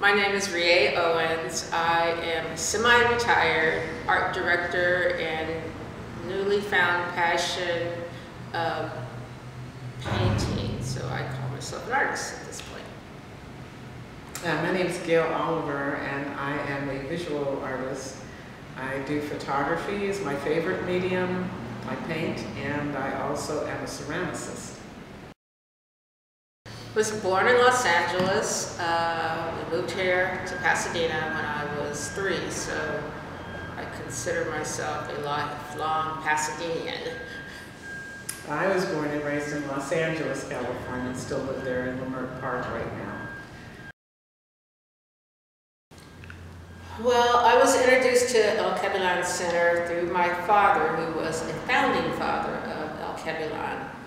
My name is Riea Owens. I am semi-retired art director and newly found passion of painting. So I call myself an artist at this point. Uh, my name is Gail Oliver and I am a visual artist. I do photography is my favorite medium. I paint and I also am a ceramicist was born in Los Angeles. Uh, we moved here to Pasadena when I was three, so I consider myself a lifelong Pasadenian. I was born and raised in Los Angeles, California, and still live there in Leimert Park right now. Well, I was introduced to Akelbulan Center through my father, who was a founding father of Akelbulan.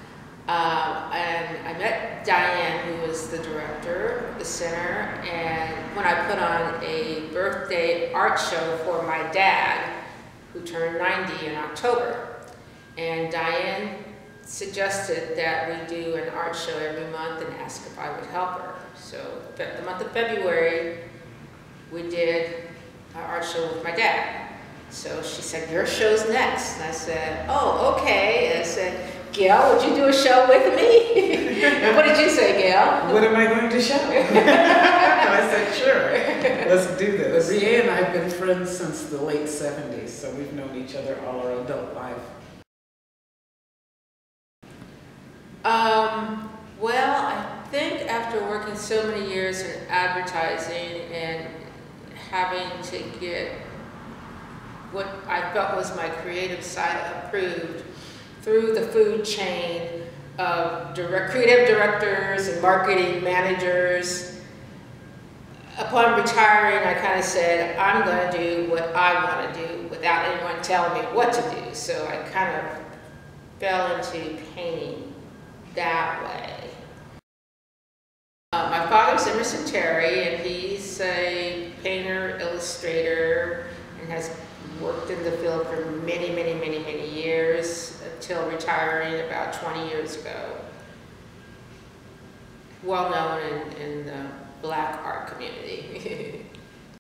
Um, and I met Diane, who was the director of the center, and when I put on a birthday art show for my dad, who turned 90 in October. And Diane suggested that we do an art show every month and asked if I would help her. So the month of February, we did an art show with my dad. So she said, your show's next. And I said, oh, okay. And I said, Gail, would you do a show with me? what did you say, Gail? What am I going to show? I said, sure, let's do this. Riea and I have been friends since the late 70s, so we've known each other all our adult life. Um, well, I think after working so many years in advertising and having to get what I felt was my creative side approved, through the food chain of direct, creative directors and marketing managers. Upon retiring, I kind of said, I'm going to do what I want to do without anyone telling me what to do. So I kind of fell into painting that way. Uh, my father's Emerson Terry, and he's a painter, illustrator, and has worked in the field for many, many, many, many years until retiring about 20 years ago. Well known in, in the black art community.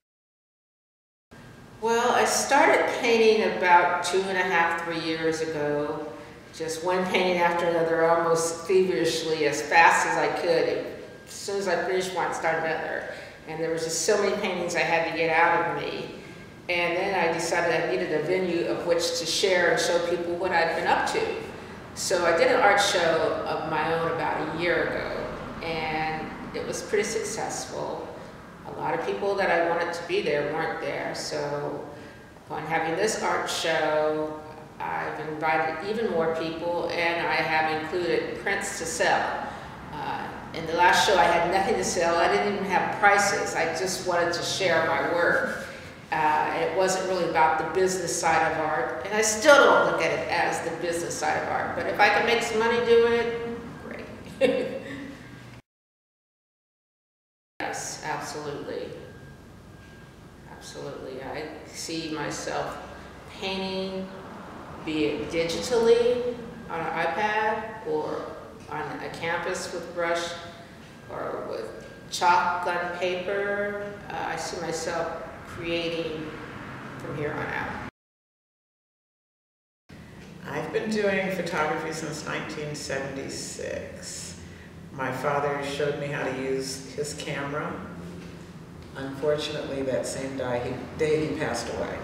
well, I started painting about two and a half, three years ago. Just one painting after another, almost feverishly, as fast as I could. As soon as I finished one, start another. And there was just so many paintings I had to get out of me. And then I decided I needed a venue of which to share and show people what I'd been up to. So I did an art show of my own about a year ago, and it was pretty successful. A lot of people that I wanted to be there weren't there, so upon having this art show, I've invited even more people, and I have included prints to sell. Uh, in the last show, I had nothing to sell. I didn't even have prices. I just wanted to share my work. Uh, it wasn't really about the business side of art, and I still don't look at it as the business side of art, but if I can make some money doing it, great. yes, absolutely. Absolutely. I see myself painting, be it digitally on an iPad or on a campus with brush or with chalk on paper. Uh, I see myself creating from here on out? I've been doing photography since 1976. My father showed me how to use his camera. Unfortunately, that same day he, day he passed away.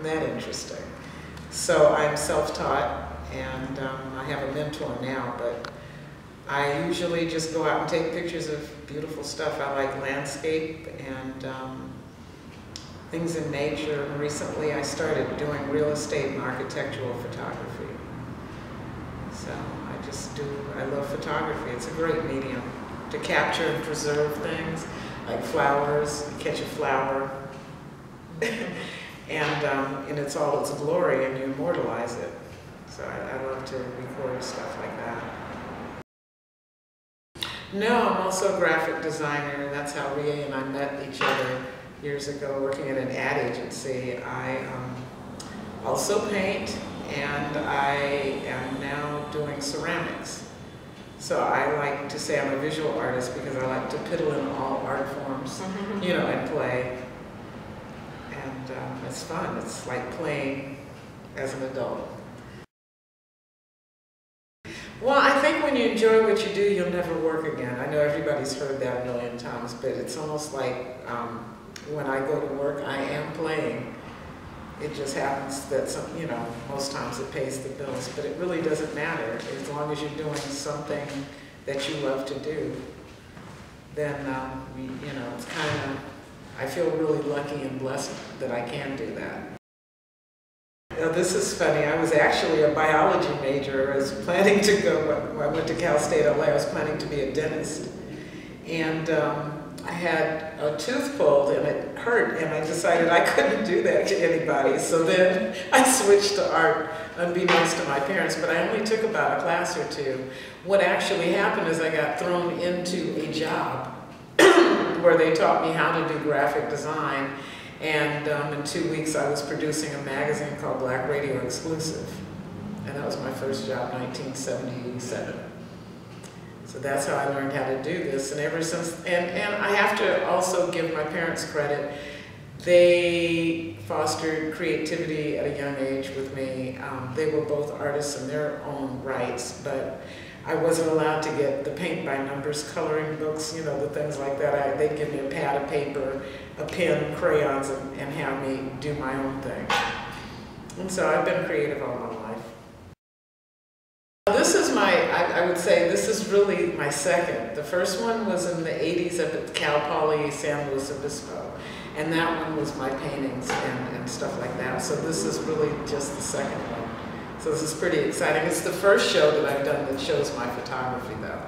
Isn't that interesting? So I'm self-taught and um, I have a mentor now, but I usually just go out and take pictures of beautiful stuff. I like landscape and um, things in nature. And recently I started doing real estate and architectural photography. So I just do, I love photography. It's a great medium to capture and preserve things like flowers. Catch a flower and um, in its all its glory and you immortalize it. So I, I love to record stuff like that. No, I'm also a graphic designer, and that's how Riea and I met each other years ago working at an ad agency. I um, also paint, and I am now doing ceramics. So I like to say I'm a visual artist because I like to piddle in all art forms, you know, and play. And um, it's fun. It's like playing as an adult. Well, I think when you enjoy what you do, you'll never work again. I know everybody's heard that a million times, but it's almost like um, when I go to work, I am playing. It just happens that some, you know, most times it pays the bills, but it really doesn't matter. As long as you're doing something that you love to do, then, um, you, know, it's kind of, I feel really lucky and blessed that I can do that. Now, this is funny. I was actually a biology major. I was planning to go, I went to Cal State LA, I was planning to be a dentist. And um, I had a tooth pulled and it hurt, and I decided I couldn't do that to anybody. So then I switched to art, unbeknownst to my parents, but I only took about a class or two. What actually happened is I got thrown into a job where they taught me how to do graphic design. And um, in two weeks, I was producing a magazine called Black Radio Exclusive. And that was my first job, 1977. So that's how I learned how to do this. And ever since, and, and I have to also give my parents credit. They fostered creativity at a young age with me. Um, they were both artists in their own rights, but I wasn't allowed to get the paint by numbers coloring books, you know, the things like that. I, they'd give me a pad of paper, a pen, crayons, and, and have me do my own thing. And so I've been creative all my life. This is my, I, I would say, this is really my second. The first one was in the 80s up at Cal Poly San Luis Obispo. And that one was my paintings and, and stuff like that. So this is really just the second one. So this is pretty exciting. It's the first show that I've done that shows my photography though,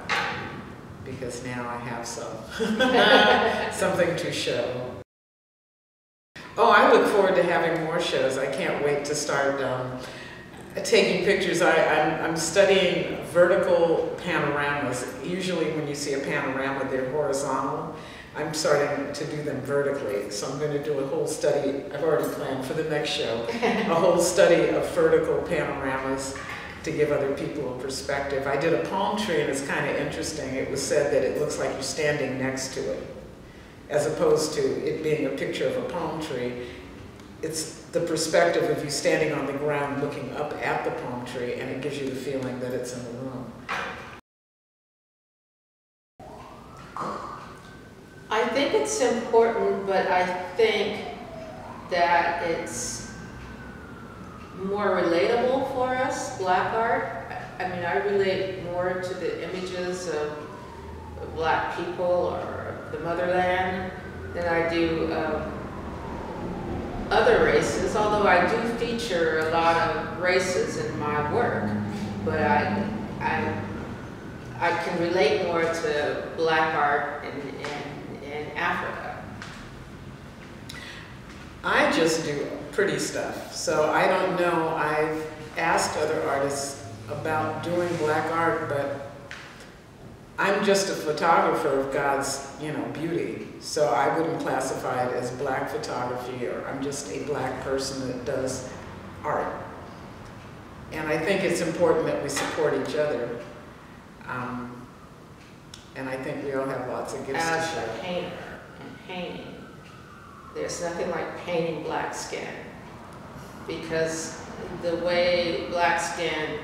because now I have some, something to show. Oh, I look forward to having more shows. I can't wait to start um, taking pictures. I, I'm, I'm studying vertical panoramas. Usually when you see a panorama, they're horizontal. I'm starting to do them vertically. So I'm going to do a whole study, I've already planned for the next show, a whole study of vertical panoramas to give other people a perspective. I did a palm tree and it's kind of interesting. It was said that it looks like you're standing next to it, as opposed to it being a picture of a palm tree. It's the perspective of you standing on the ground looking up at the palm tree and it gives you the feeling that it's in the room. I think it's important, but I think that it's more relatable for us, black art. I mean, I relate more to the images of black people or the motherland than I do um, other races, although I do feature a lot of races in my work. But I, I, I can relate more to black art in, and, and Africa. I just do pretty stuff. So I don't know, I've asked other artists about doing black art, but I'm just a photographer of God's, you know, beauty. So I wouldn't classify it as black photography or I'm just a black person that does art. And I think it's important that we support each other. Um, and I think we all have lots of gifts As to a share. painter and painting, there's nothing like painting black skin. Because the way black skin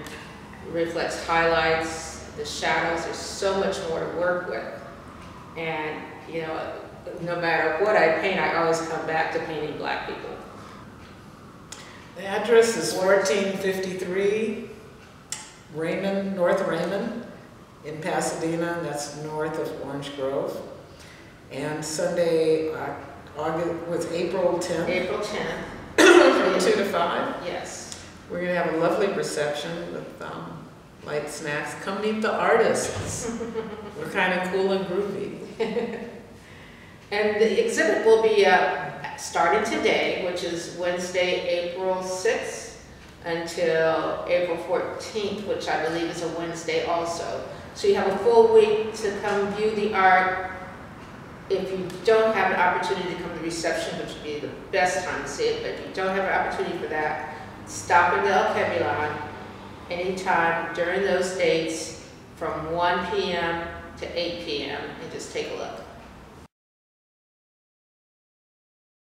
reflects highlights, the shadows, there's so much more to work with. And, you know, no matter what I paint, I always come back to painting black people. The address is 1453 Raymond, North Raymond in Pasadena, and that's north of Orange Grove. And Sunday, uh, August, was April 10th, April 10th, from 2 to 5. yes. We're gonna have a lovely reception with um, light snacks. Come meet the artists. We're kind of cool and groovy. And the exhibit will be uh, starting today, which is Wednesday, April 6th, until April 14th, which I believe is a Wednesday also. So you have a full week to come view the art. If you don't have an opportunity to come to the reception, which would be the best time to see it, but if you don't have an opportunity for that, stop at the Akelbulan anytime during those dates from one PM to eight PM and just take a look.